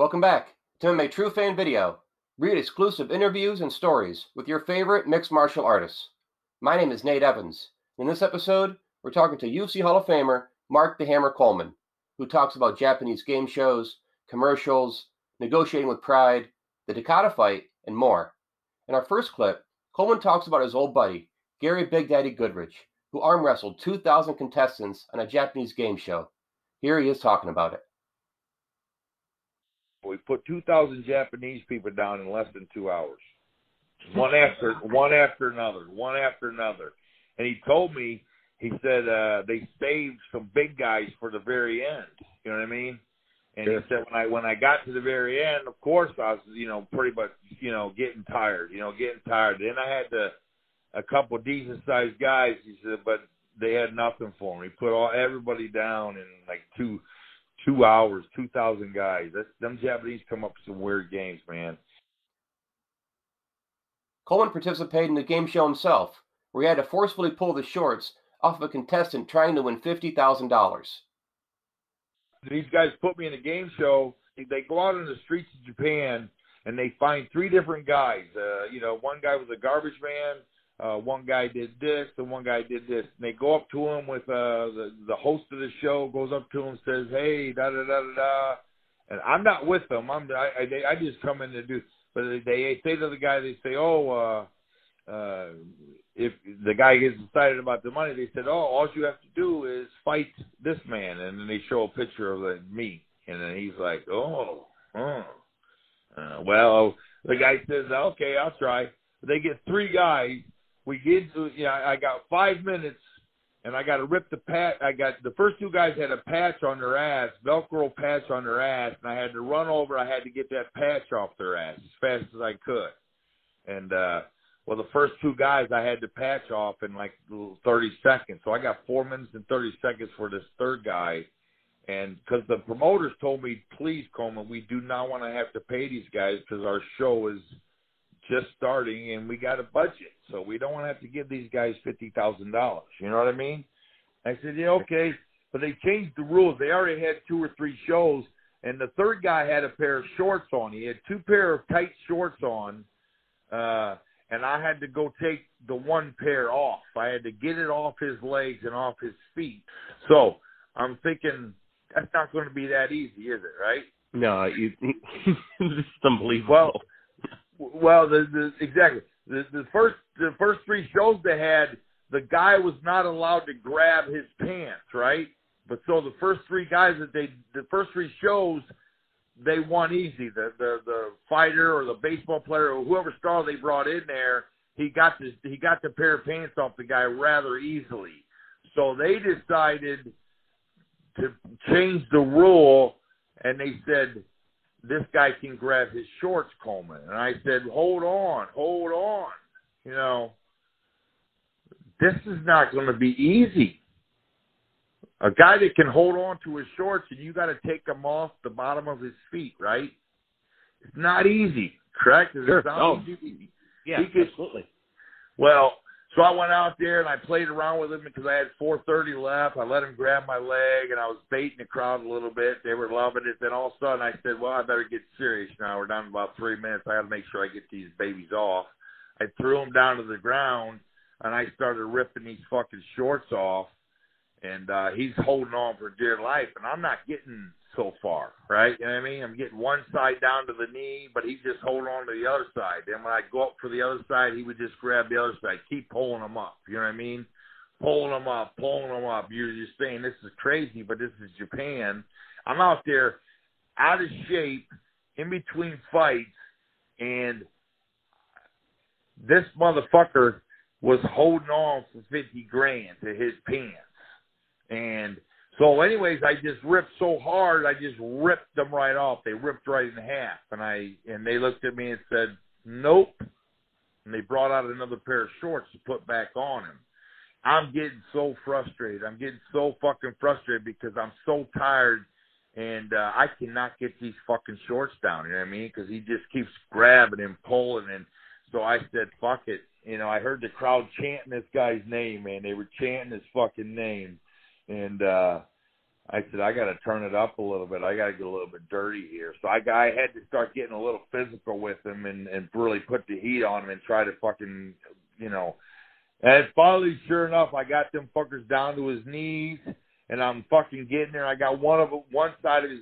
Welcome back to MMA True Fan Video. Read exclusive interviews and stories with your favorite mixed martial artists. My name is Nate Evans. In this episode, we're talking to UFC Hall of Famer Mark the Hammer Coleman, who talks about Japanese game shows, commercials, negotiating with Pride, the Takada fight, and more. In our first clip, Coleman talks about his old buddy, Gary Big Daddy Goodridge, who arm wrestled 2,000 contestants on a Japanese game show. Here he is talking about it. We put 2,000 Japanese people down in less than two hours, one after one after another, one after another. And he told me, he said uh, they saved some big guys for the very end. You know what I mean? And he said when I when I got to the very end, of course I was you know pretty much you know getting tired, you know getting tired. Then I had to a couple decent sized guys. He said, but they had nothing for me. He put all everybody down in like two two hours, two thousand guys. That, them Japanese come up with some weird games, man. Coleman participated in the game show himself, where he had to forcefully pull the shorts off of a contestant trying to win fifty thousand dollars. These guys put me in a game show. They go out in the streets of Japan and they find three different guys. Uh, you know, one guy was a garbage man, uh, one guy did this and one guy did this. And they go up to him with uh, the the host of the show goes up to him and says, "Hey, da da da da da," and I'm not with them. I'm I I, they, I just come in to do. But they, they say to the guy, they say, "Oh, uh, uh, if the guy gets excited about the money, they said, "Oh, all you have to do is fight this man," and then they show a picture of the, me, and then he's like, "Oh, oh." Uh, well, the guy says, "Okay, I'll try." They get three guys we get to, you know, I got five minutes and I got to rip the pat. I got the first two guys had a patch on their ass, Velcro patch on their ass, and I had to run over. I had to get that patch off their ass as fast as I could. And uh, well, the first two guys I had to patch off in like 30 seconds. So I got four minutes and 30 seconds for this third guy. And because the promoters told me, please, Coleman, we do not want to have to pay these guys because our show is just starting and we got a budget, so we don't want to have to give these guys fifty thousand dollars. You know what I mean? I said, yeah, okay, but they changed the rules. They already had two or three shows, and the third guy had a pair of shorts on. He had two pair of tight shorts on, uh, and I had to go take the one pair off. I had to get it off his legs and off his feet. So I'm thinking that's not going to be that easy, is it? Right? No, you, it's unbelievable. Well, well, the, the exactly the the first the first three shows they had, the guy was not allowed to grab his pants, right? But so the first three guys that they the first three shows they won easy. The the the fighter or the baseball player or whoever star they brought in there, he got the he got the pair of pants off the guy rather easily. So they decided to change the rule and they said this guy can grab his shorts, Coleman. And I said, hold on, hold on. You know, this is not going to be easy. A guy that can hold on to his shorts and you got to take them off the bottom of his feet, right? It's not easy, correct? Is sure. oh. easy? Yeah, could, absolutely. Well, so I went out there and I played around with him because I had 4:30 left. I let him grab my leg and I was baiting the crowd a little bit. They were loving it. Then all of a sudden I said, "Well, I better get serious now. We're down about three minutes. I got to make sure I get these babies off." I threw him down to the ground and I started ripping these fucking shorts off. And uh, he's holding on for dear life, and I'm not getting so far, right? You know what I mean? I'm getting one side down to the knee, but he's just holding on to the other side. Then when I go up for the other side, he would just grab the other side, keep pulling them up. You know what I mean? Pulling them up, pulling them up. You're just saying this is crazy, but this is Japan. I'm out there out of shape in between fights, and this motherfucker was holding on for 50 grand to his pants. And – so, anyways, I just ripped so hard, I just ripped them right off. They ripped right in half, and I and they looked at me and said, "Nope." And they brought out another pair of shorts to put back on him. I'm getting so frustrated. I'm getting so fucking frustrated because I'm so tired, and uh, I cannot get these fucking shorts down. You know what I mean? Because he just keeps grabbing and pulling, and so I said, "Fuck it." You know, I heard the crowd chanting this guy's name, man. They were chanting his fucking name and uh I said I got to turn it up a little bit. I got to get a little bit dirty here. So I, I had to start getting a little physical with him and and really put the heat on him and try to fucking you know. And finally, sure enough, I got them fuckers down to his knees, and I'm fucking getting there. I got one of one side of his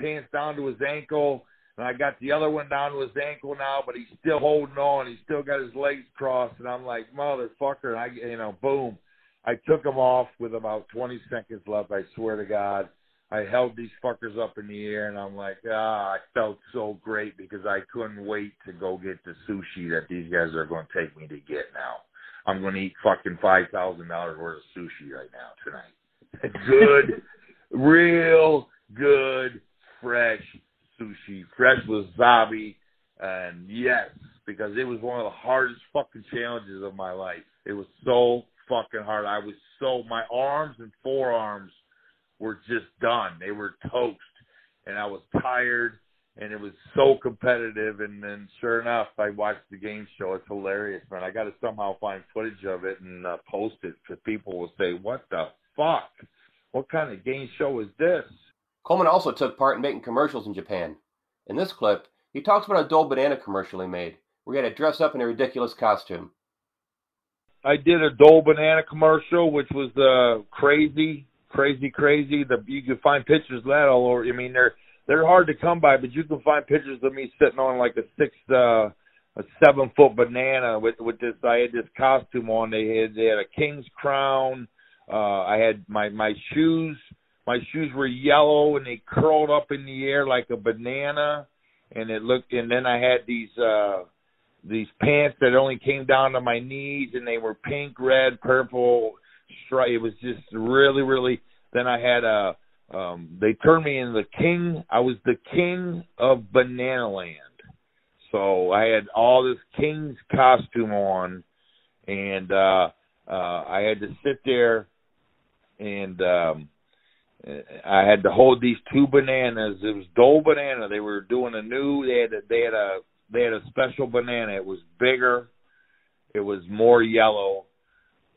pants down to his ankle, and I got the other one down to his ankle now, but he's still holding on. He's still got his legs crossed, and I'm like, motherfucker! And I, you know, boom. I took him off with about 20 seconds left. I swear to God. I held these fuckers up in the air, and I'm like, ah, I felt so great because I couldn't wait to go get the sushi that these guys are going to take me to get now. I'm going to eat fucking five thousand dollars worth of sushi right now tonight. good, real good, fresh sushi, fresh wasabi, and yes, because it was one of the hardest fucking challenges of my life. It was so fucking hard. I was so my arms and forearms were just done. They were toast, and I was tired, and it was so competitive. And then, sure enough, I watched the game show. It's hilarious, man. I got to somehow find footage of it and uh, post it because people will say, "What the fuck? What kind of game show is this?" Coleman also took part in making commercials in Japan. In this clip, he talks about a Dole Banana commercial he made, where he had to dress up in a ridiculous costume. I did a Dole Banana commercial, which was uh, crazy, crazy, crazy. The you can find pictures of that all over. I mean, they're they're hard to come by, but you can find pictures of me sitting on like a six, uh, a seven foot banana with with this. I had this costume on. They had they had a king's crown. Uh, I had my my shoes. My shoes were yellow and they curled up in the air like a banana, and it looked. And then I had these. uh these pants that only came down to my knees and they were pink, red, purple, stripe. It was just really, really. Then I had a. Um, they turned me into the king. I was the king of Banana Land. So I had all this king's costume on, and uh, uh, I had to sit there, and um, I had to hold these two bananas. It was Dole banana. They were doing a new. They had a, they had a they had a special banana. It was bigger, it was more yellow,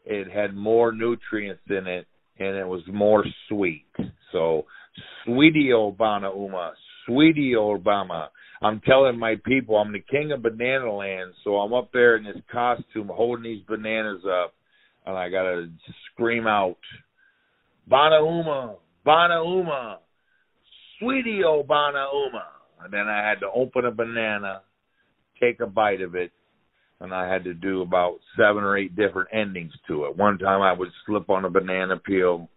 it had more nutrients in it, and it was more sweet. So, sweetie Obama Uma, sweetie Obama. I'm telling my people I'm the king of banana land, so I'm up there in this costume holding these bananas up, and I gotta scream out, Bana Uma, Bana Uma, sweetie Obana Uma. And then I had to open a banana take a bite of it and I had to do about seven or eight different endings to it. One time I would slip on a banana peel,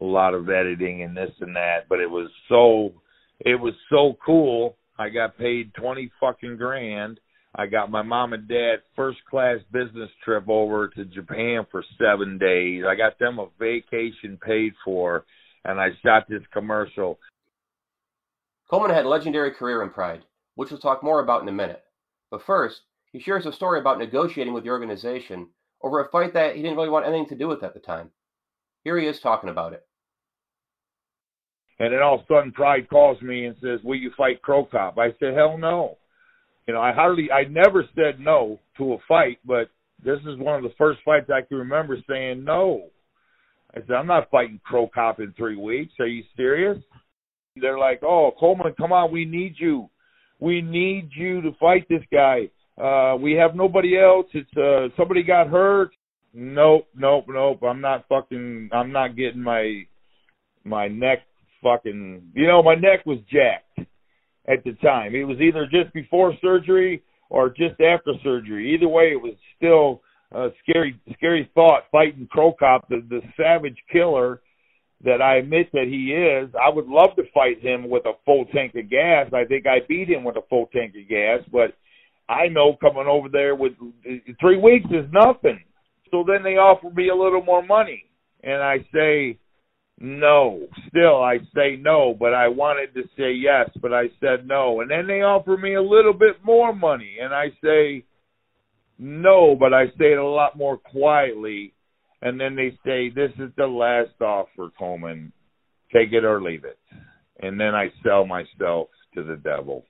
a lot of editing and this and that, but it was so it was so cool. I got paid twenty fucking grand. I got my mom and dad first class business trip over to Japan for seven days. I got them a vacation paid for and I shot this commercial. Coleman had a legendary career in Pride, which we'll talk more about in a minute. But first, he shares a story about negotiating with the organization over a fight that he didn't really want anything to do with at the time. Here he is talking about it. And then all of a sudden, Pride calls me and says, "Will you fight Cro Cop?" I said, "Hell no." You know, I hardly, I never said no to a fight, but this is one of the first fights I can remember saying no. I said, "I'm not fighting Cro Cop in three weeks. Are you serious?" They're like, "Oh, Coleman, come on, we need you." We need you to fight this guy. Uh, we have nobody else. It's uh, somebody got hurt. Nope, nope, nope. I'm not fucking. I'm not getting my my neck fucking. You know, my neck was jacked at the time. It was either just before surgery or just after surgery. Either way, it was still a scary, scary thought fighting Cro Cop, the, the savage killer that I admit that he is. I would love to fight him with a full tank of gas. I think I beat him with a full tank of gas, but I know coming over there with three weeks is nothing. So then they offer me a little more money, and I say no. Still, I say no, but I wanted to say yes, but I said no. And then they offer me a little bit more money, and I say no, but I say it a lot more quietly and then they say this is the last offer, Coleman. Take it or leave it. And then I sell myself to the devil,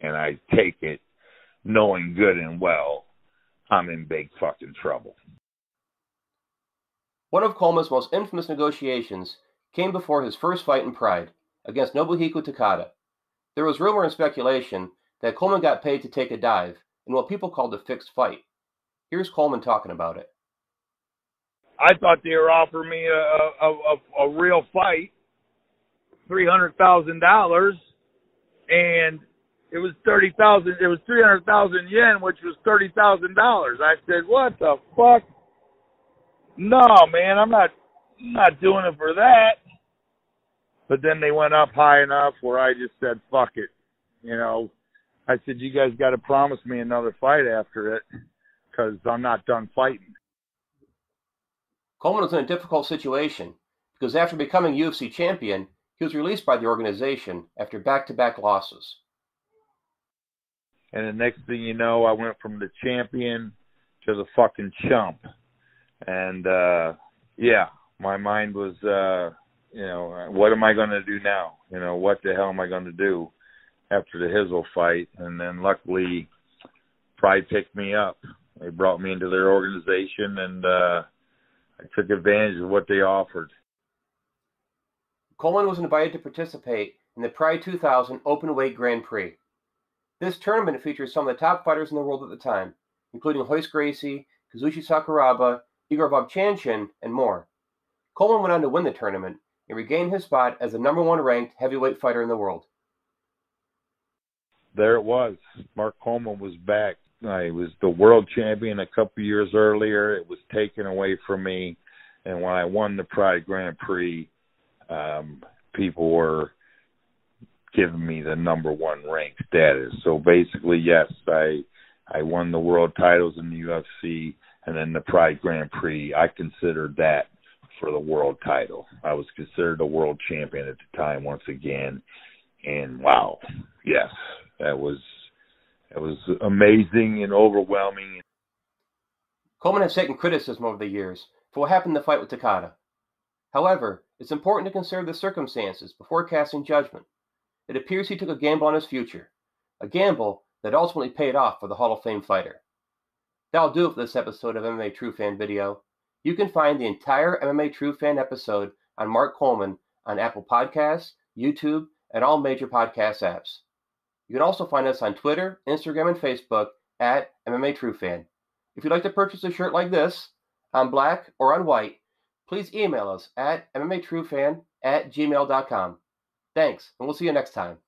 and I take it, knowing good and well I'm in big fucking trouble. One of Coleman's most infamous negotiations came before his first fight in Pride against Nobuhiko Takada. There was rumor and speculation that Coleman got paid to take a dive in what people called a fixed fight. Here's Coleman talking about it. I thought they were offering me a a, a, a real fight, three hundred thousand dollars, and it was thirty thousand. It was three hundred thousand yen, which was thirty thousand dollars. I said, "What the fuck? No, man, I'm not. I'm not doing it for that." But then they went up high enough where I just said, "Fuck it," you know. I said, "You guys got to promise me another fight after it, because I'm not done fighting." Coleman was in a difficult situation because after becoming UFC champion, he was released by the organization after back to back losses. And the next thing you know, I went from the champion to the fucking chump. And uh yeah, my mind was uh you know, what am I going to do now? You know, what the hell am I going to do after the Rizzo fight? And then luckily Pride picked me up. They brought me into their organization and uh I took advantage of what they offered. Coleman was invited to participate in the Pride 2000 Openweight Grand Prix. This tournament features some of the top fighters in the world at the time, including Royce Gracie, Kazushi Sakuraba, Igor Vovchanchyn, and more. Coleman went on to win the tournament and regain his spot as the number one ranked heavyweight fighter in the world. There it was. Mark Coleman was back. I was the world champion a couple years earlier. It was taken away from me, and when I won the Pride Grand Prix, um, people were giving me the number one rank status. So basically, yes, I I won the world titles in the UFC, and then the Pride Grand Prix. I considered that for the world title. I was considered a world champion at the time once again, and wow, yes, that was that was amazing and overwhelming. Coleman has taken criticism over the years for what happened in the fight with Takada. However, it's important to consider the circumstances before casting judgment. It appears he took a gamble on his future, a gamble that ultimately paid off for the Hall of Fame fighter. That'll do it for this episode of MMA True Fan video. You can find the entire MMA True Fan episode on Mark Coleman on Apple Podcasts, YouTube, and all major podcast apps. You can also find us on Twitter, Instagram, and Facebook at MMA True Fan. If you'd like to purchase a shirt like this, on black or on white, please email us at MMATrueFan at gmail.com. Thanks, and we'll see you next time.